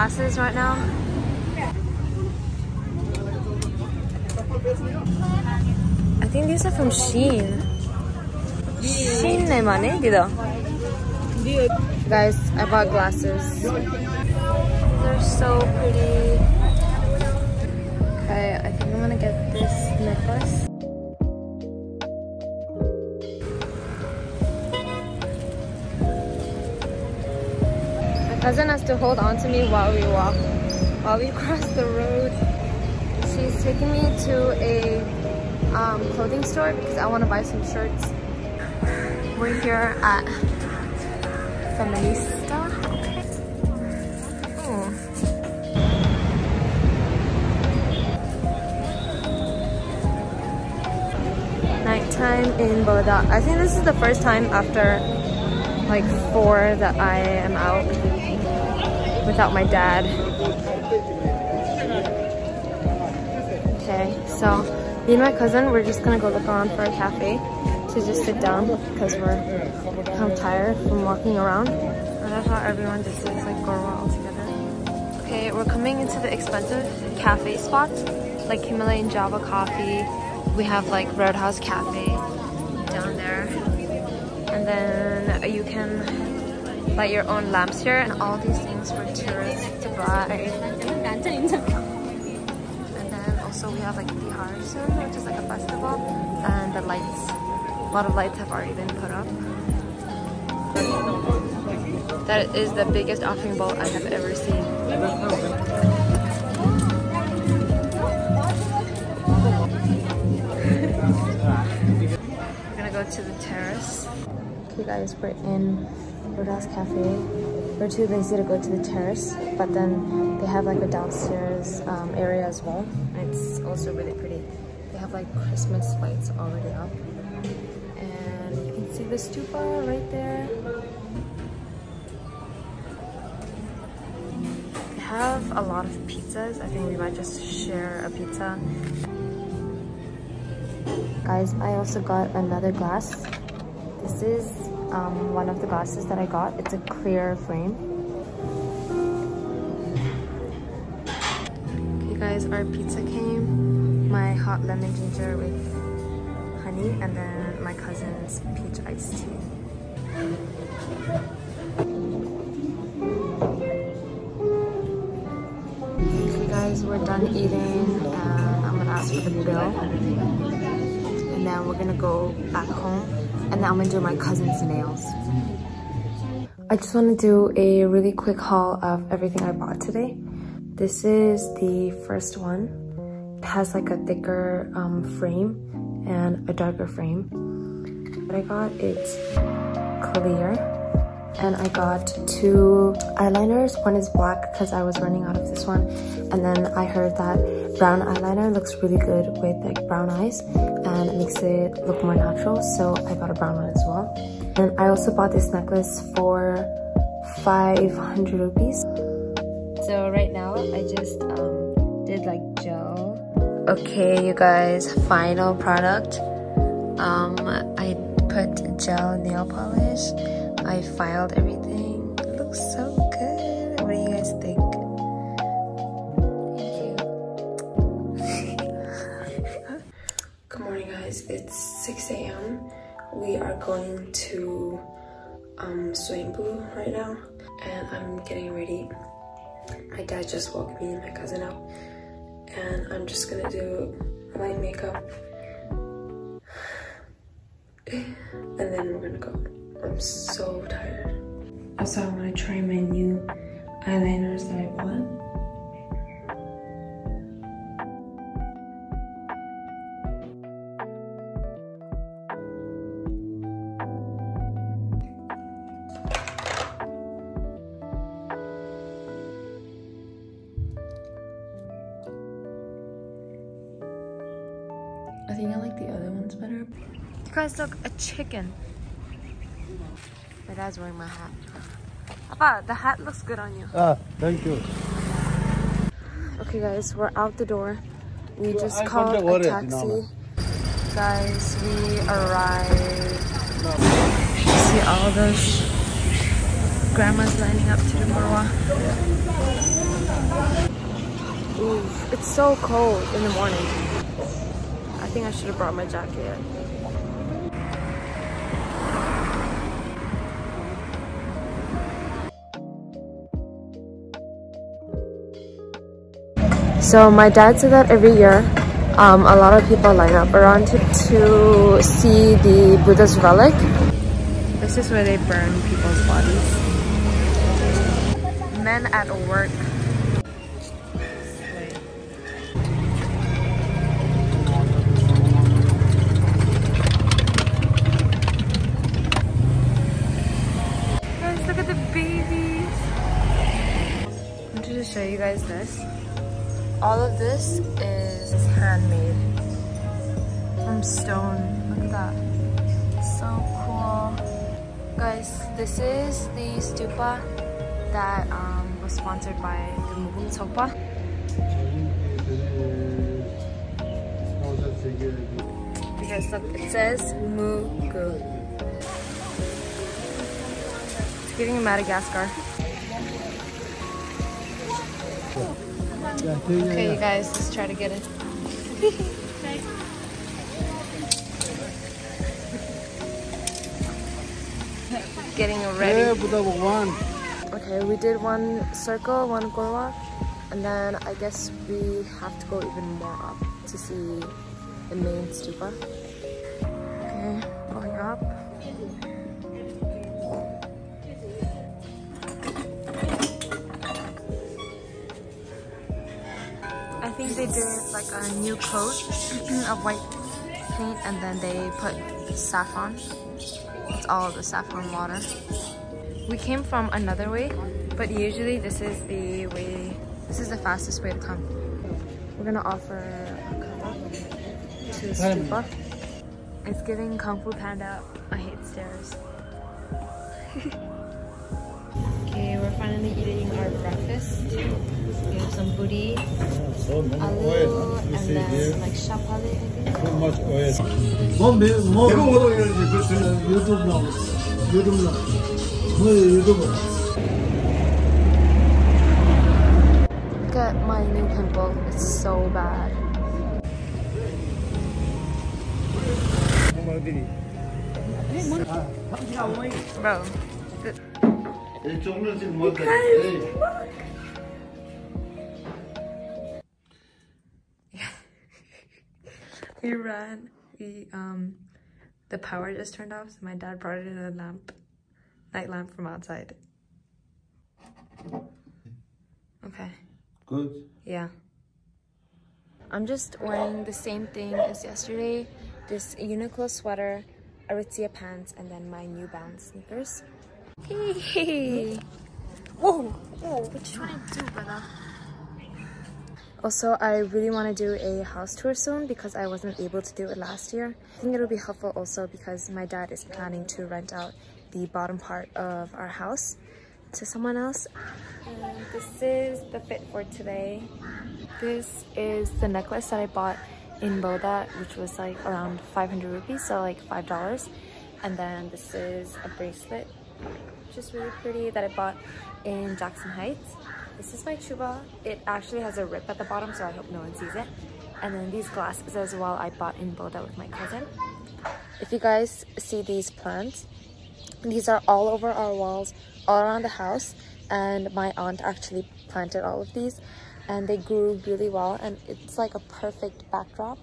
glasses right now. I think these are from Shein. Shein naman dito. Guys, I bought glasses. They're so pretty. Okay, I think I'm gonna get this necklace. Cousin has to hold on to me while we walk, while we cross the road. She's taking me to a um, clothing store because I want to buy some shirts. We're here at Feminista. Oh. Nighttime in Boudha. I think this is the first time after like four that I am out without my dad. Okay, so me and my cousin, we're just gonna go look around for a cafe to just sit down because we're kind of tired from walking around. I thought everyone just is like go all together. Okay, we're coming into the expensive cafe spots like Himalayan Java coffee. We have like Roadhouse Cafe down there. And then you can light your own lamps here and all these things for tourists to buy. And then also we have like Tihar soon, which is like a festival. And the lights, a lot of lights have already been put up. That is the biggest offering bowl I have ever seen. We're gonna go to the terrace. Okay guys, we're in Roadhouse Cafe. We're too lazy to go to the terrace, but then they have like a downstairs um, area as well. It's also really pretty. They have like Christmas lights already up. And you can see the stupa right there. They have a lot of pizzas. I think we might just share a pizza. Guys, I also got another glass. This is um, one of the glasses that I got. It's a clear frame. Okay guys, our pizza came. My hot lemon ginger with honey and then my cousin's peach iced tea. Okay guys, we're done eating and I'm gonna ask for the bill. And then we're gonna go back home and then I'm gonna do my cousin's nails. I just want to do a really quick haul of everything I bought today. This is the first one. It has like a thicker um, frame and a darker frame. What I got it's clear and I got two eyeliners. One is black because I was running out of this one and then I heard that brown eyeliner looks really good with like brown eyes and it makes it look more natural so I got a brown one as well. And I also bought this necklace for 500 rupees. So right now I just um, did like gel. Okay you guys, final product. Um, I put gel nail polish. I filed everything. 6 a.m. We are going to um, Swayambhu right now and I'm getting ready. My dad just woke me and my cousin up and I'm just gonna do light makeup and then we're gonna go. I'm so tired. Also, I'm gonna try my new eyeliners that I bought. I think I like the other ones better. You guys look, a chicken. My dad's wearing my hat. Papa, the hat looks good on you. Ah, thank you. Okay guys, we're out the door. We just I called a worry, taxi. Dinama. Guys, we arrived. You see all those grandma's lining up to the Gorwa. Ooh, it's so cold in the morning. I think I should have brought my jacket. So my dad said that every year um, a lot of people line up around to, to see the Buddha's relic. This is where they burn people's bodies. Men at work. All of this is handmade from stone. Look at that. So cool. Guys, this is the stupa that um, was sponsored by the Mugum Sopa. Because it says Mugum. It's giving Madagascar. Okay, you guys, let's try to get it. Getting ready. Okay, we did one circle, one gorwa, and then I guess we have to go even more up to see the main stupa. Okay, going up. They did like a new coat of white paint and then they put saffron. It's all the saffron water. We came from another way, but usually this is the way, this is the fastest way to come. We're gonna offer a kebab to the stupa. It's giving Kung Fu Panda, I hate stairs. okay, we're finally eating our breakfast. You have some booty, so many and then like chapale, I think. Much oil. More, more. YouTube now. YouTube now. YouTube. Look at my new pimple. It's so bad. Bro. we ran. We um the power just turned off, so my dad brought in a lamp. Night lamp from outside. Okay. Good. Yeah. I'm just wearing the same thing as yesterday. This Uniqlo sweater, Aritzia pants, and then my New Balance sneakers. Hey! Whoa! Whoa! What you trying to do, brother? Also, I really want to do a house tour soon because I wasn't able to do it last year. I think it'll be helpful also because my dad is planning to rent out the bottom part of our house to someone else. And this is the fit for today. This is the necklace that I bought in Boudha, which was like around 500 rupees, so like $5. And then this is a bracelet, which is really pretty that I bought in Jackson Heights. This is my chuba. It actually has a rip at the bottom, so I hope no one sees it. And then these glasses as well, I bought in Boudha with my cousin. If you guys see these plants, these are all over our walls, all around the house. And my aunt actually planted all of these and they grew really well and it's like a perfect backdrop.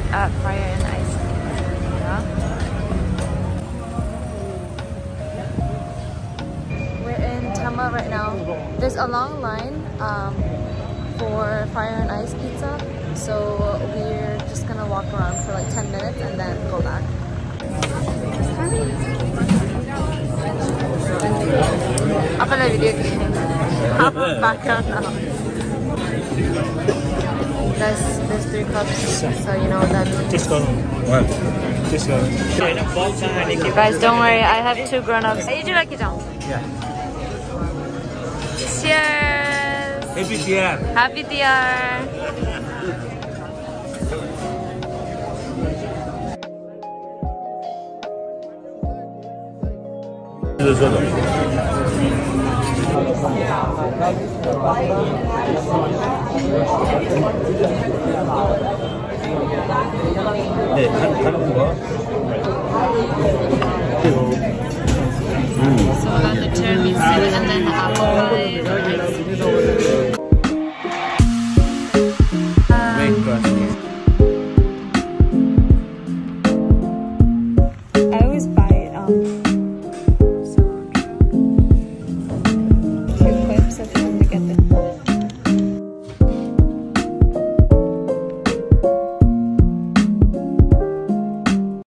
start at Fire and Ice Pizzeria. We're in Thamel right now. There's a long line um, for Fire and Ice Pizza. So we're just gonna walk around for like 10 minutes and then go back. I'm gonna video game. I'm back now. There's, there's three cups, so you know what that means. go. one. What? This one. You guys, don't worry. I have two grown-ups. Hey, you like it, John? Yeah. Cheers! ABDM. Happy DR. 네, 간, 가는 거. 음. So that the term is and then apply.